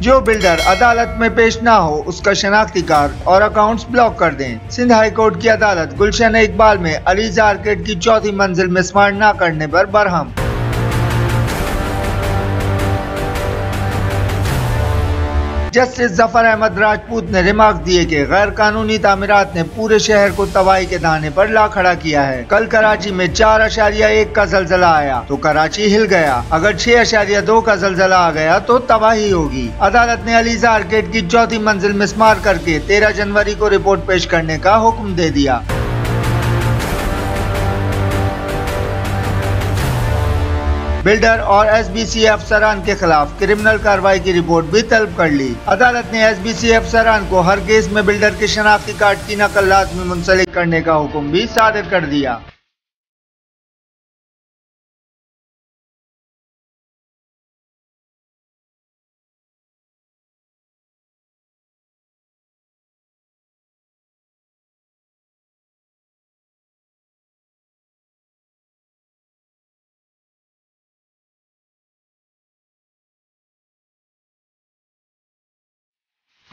جو بلڈر عدالت میں پیش نہ ہو، اس کا شناختی کارڈ اور اکاؤنٹس بلاک کر دیں۔ سندھ ہائی کورٹ کی عدالت گلشن اقبال میں علی زارکیٹ کی چوتھی منزل میں سمارٹ نہ کرنے پر برہم۔ جسٹس ظفر احمد راجپوت نے ریمارک دیے کہ غیر قانونی تعمیرات نے پورے شہر کو تباہی کے دانے پر لا کھڑا کیا ہے۔ کل کراچی میں چار اشاریہ ایک کا زلزلہ آیا تو کراچی ہل گیا۔ اگر چھ اشاریہ دو کا زلزلہ آ گیا تو تباہی ہوگی۔ عدالت نے علیزہ آرکیڈ کی چوتھی منزل میں کر کے تیرہ جنوری کو رپورٹ پیش کرنے کا حکم دے دیا۔ بلڈر اور ایس بی سی افسران کے خلاف کرمنل کاروائی کی رپورٹ بھی طلب کر لی۔ عدالت نے ایس بی سی افسران کو ہر کیس میں بلڈر کے شناختی کارڈ کی نقل لازمی منسلک کرنے کا حکم بھی صادر کر دیا۔